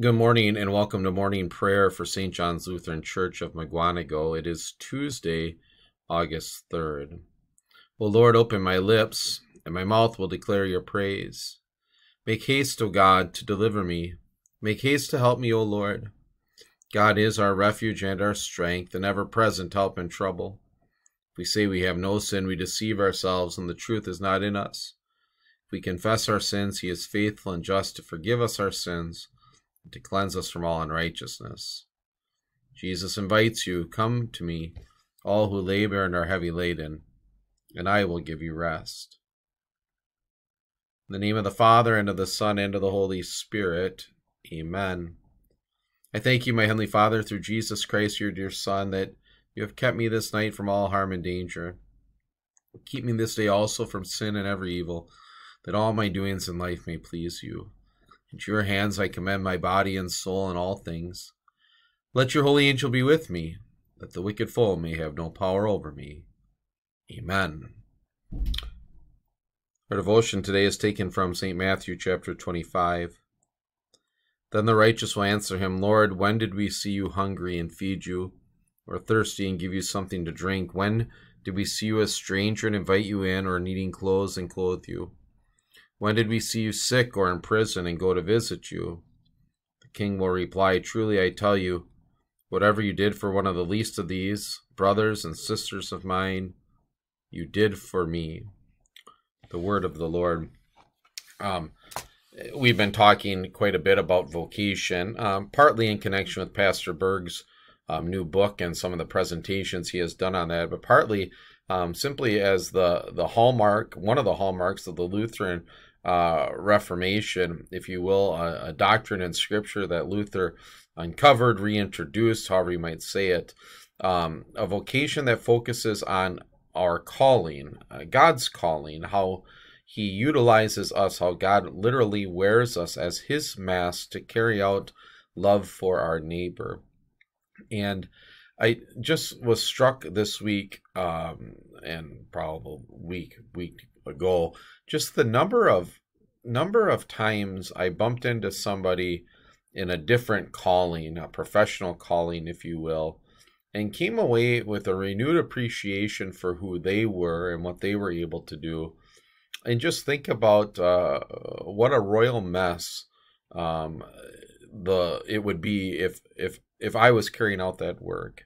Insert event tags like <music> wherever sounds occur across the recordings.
Good morning and welcome to morning prayer for St. John's Lutheran Church of Mukwonago. It is Tuesday, August 3rd. O Lord, open my lips, and my mouth will declare your praise. Make haste, O God, to deliver me. Make haste to help me, O Lord. God is our refuge and our strength, and ever present help in trouble. If we say we have no sin, we deceive ourselves, and the truth is not in us. If we confess our sins, he is faithful and just to forgive us our sins to cleanse us from all unrighteousness. Jesus invites you, Come to me, all who labor and are heavy laden, and I will give you rest. In the name of the Father, and of the Son, and of the Holy Spirit, Amen. I thank you, my Heavenly Father, through Jesus Christ, your dear Son, that you have kept me this night from all harm and danger. Keep me this day also from sin and every evil, that all my doings in life may please you. Into your hands I commend my body and soul and all things. Let your holy angel be with me, that the wicked foe may have no power over me. Amen. Our devotion today is taken from St. Matthew chapter 25. Then the righteous will answer him, Lord, when did we see you hungry and feed you, or thirsty and give you something to drink? When did we see you a stranger and invite you in, or needing clothes and clothe you? When did we see you sick or in prison and go to visit you? The king will reply, Truly I tell you, whatever you did for one of the least of these, brothers and sisters of mine, you did for me. The word of the Lord. Um, we've been talking quite a bit about vocation, um, partly in connection with Pastor Berg's um, new book and some of the presentations he has done on that, but partly um, simply as the the hallmark, one of the hallmarks of the Lutheran uh, Reformation, if you will, a, a, doctrine in Scripture that Luther uncovered, reintroduced, however you might say it, um, a vocation that focuses on our calling, uh, God's calling, how He utilizes us, how God literally wears us as His mask to carry out love for our neighbor. And I just was struck this week, um, and probably week week ago, just the number of number of times I bumped into somebody in a different calling, a professional calling, if you will, and came away with a renewed appreciation for who they were and what they were able to do. And just think about uh, what a royal mess um, the it would be if if if I was carrying out that work.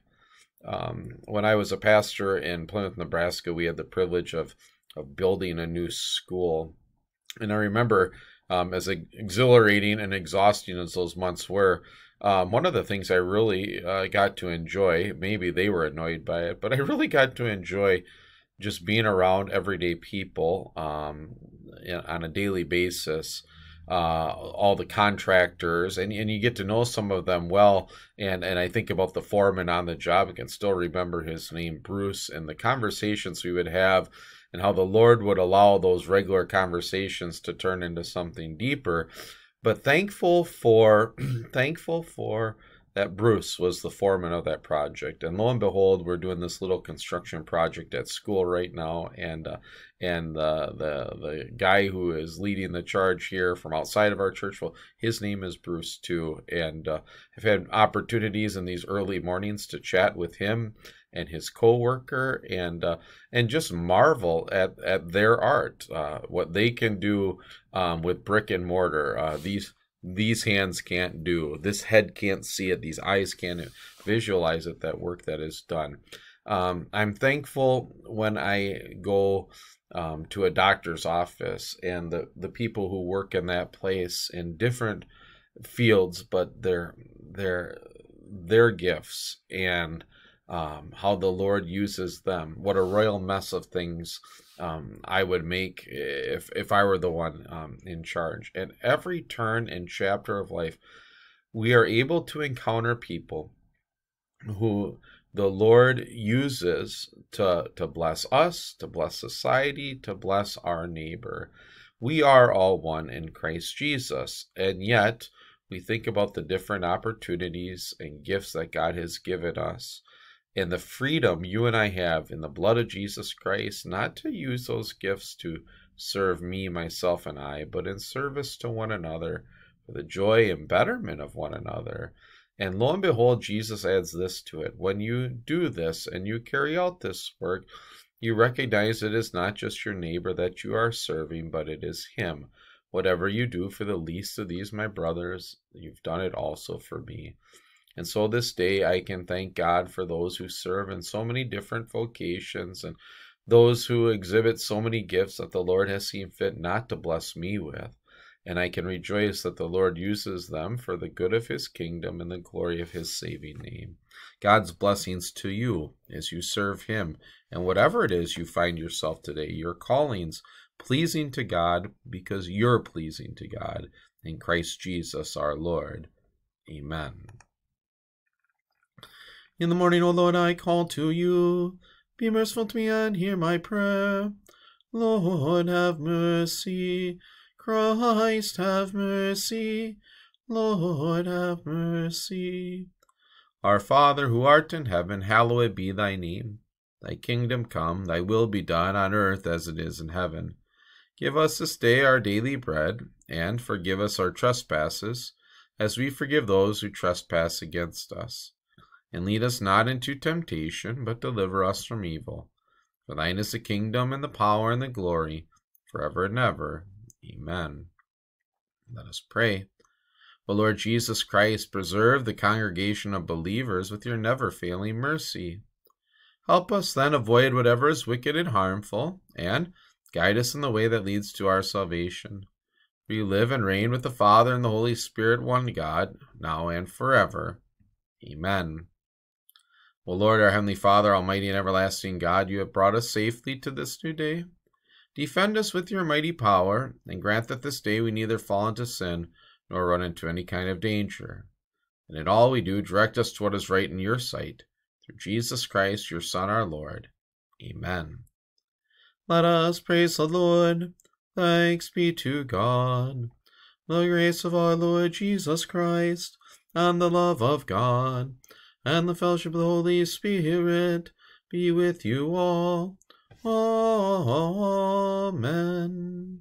Um, when I was a pastor in Plymouth, Nebraska, we had the privilege of of building a new school, and I remember um, as exhilarating and exhausting as those months were. Um, one of the things I really uh, got to enjoy, maybe they were annoyed by it, but I really got to enjoy just being around everyday people um, on a daily basis uh, all the contractors, and, and you get to know some of them well. And, and I think about the foreman on the job. I can still remember his name, Bruce, and the conversations we would have, and how the Lord would allow those regular conversations to turn into something deeper. But thankful for, <clears throat> thankful for that Bruce was the foreman of that project. And lo and behold, we're doing this little construction project at school right now, and uh, and the the the guy who is leading the charge here from outside of our church, well, his name is Bruce too, and uh, I've had opportunities in these early mornings to chat with him and his co-worker and uh, and just marvel at at their art uh, what they can do um, with brick and mortar. Uh, these these hands can't do this head can't see it these eyes can't visualize it that work that is done. Um, i'm thankful when i go um, to a doctor's office and the, the people who work in that place in different fields but their their their gifts and um, how the lord uses them. What a royal mess of things um, i would make if if i were the one um, in charge at every turn and chapter of life we are able to encounter people who the Lord uses to, to bless us, to bless society, to bless our neighbor. We are all one in Christ Jesus, and yet we think about the different opportunities and gifts that God has given us and the freedom you and I have in the blood of Jesus Christ not to use those gifts to serve me, myself, and I, but in service to one another for the joy and betterment of one another. And lo and behold, Jesus adds this to it. When you do this and you carry out this work, you recognize it is not just your neighbor that you are serving, but it is Him. Whatever you do for the least of these, my brothers, you've done it also for me. And so this day I can thank God for those who serve in so many different vocations and those who exhibit so many gifts that the Lord has seen fit not to bless me with and I can rejoice that the Lord uses them for the good of his kingdom and the glory of his saving name. God's blessings to you as you serve him, and whatever it is you find yourself today, your callings pleasing to God because you're pleasing to God in Christ Jesus our Lord. Amen. In the morning, O Lord, I call to you. Be merciful to me and hear my prayer. Lord, have mercy. Christ have mercy. Lord have mercy. Our Father who art in heaven, hallowed be thy name. Thy kingdom come, thy will be done on earth as it is in heaven. Give us this day our daily bread, and forgive us our trespasses, as we forgive those who trespass against us. And lead us not into temptation, but deliver us from evil. For thine is the kingdom, and the power, and the glory, forever and ever. Amen. Let us pray. O Lord Jesus Christ, preserve the congregation of believers with your never failing mercy. Help us then avoid whatever is wicked and harmful, and guide us in the way that leads to our salvation. You live and reign with the Father and the Holy Spirit, one God, now and forever. Amen. O Lord, our Heavenly Father, Almighty and everlasting God, you have brought us safely to this new day. Defend us with your mighty power, and grant that this day we neither fall into sin nor run into any kind of danger. And in all we do, direct us to what is right in your sight. Through Jesus Christ, your Son, our Lord. Amen. Let us praise the Lord. Thanks be to God. The grace of our Lord Jesus Christ, and the love of God, and the fellowship of the Holy Spirit be with you all Amen.